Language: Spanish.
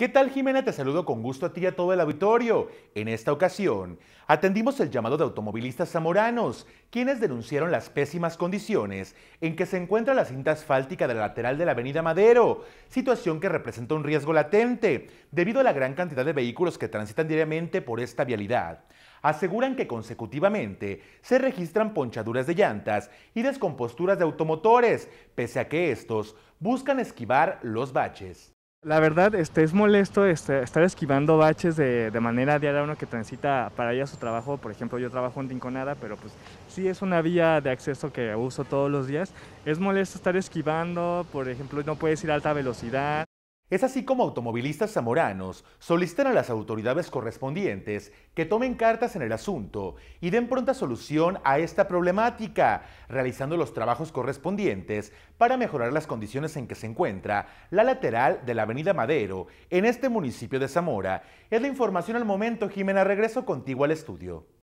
¿Qué tal Jimena? Te saludo con gusto a ti y a todo el auditorio. En esta ocasión, atendimos el llamado de automovilistas zamoranos, quienes denunciaron las pésimas condiciones en que se encuentra la cinta asfáltica de la lateral de la avenida Madero, situación que representa un riesgo latente debido a la gran cantidad de vehículos que transitan diariamente por esta vialidad. Aseguran que consecutivamente se registran ponchaduras de llantas y descomposturas de automotores, pese a que estos buscan esquivar los baches. La verdad, este, es molesto este, estar esquivando baches de, manera diaria uno que transita para ir a su trabajo. Por ejemplo, yo trabajo en Tinconada, pero pues sí es una vía de acceso que uso todos los días. Es molesto estar esquivando, por ejemplo, no puedes ir a alta velocidad. Es así como automovilistas zamoranos solicitan a las autoridades correspondientes que tomen cartas en el asunto y den pronta solución a esta problemática, realizando los trabajos correspondientes para mejorar las condiciones en que se encuentra la lateral de la avenida Madero en este municipio de Zamora. Es la información al momento, Jimena, regreso contigo al estudio.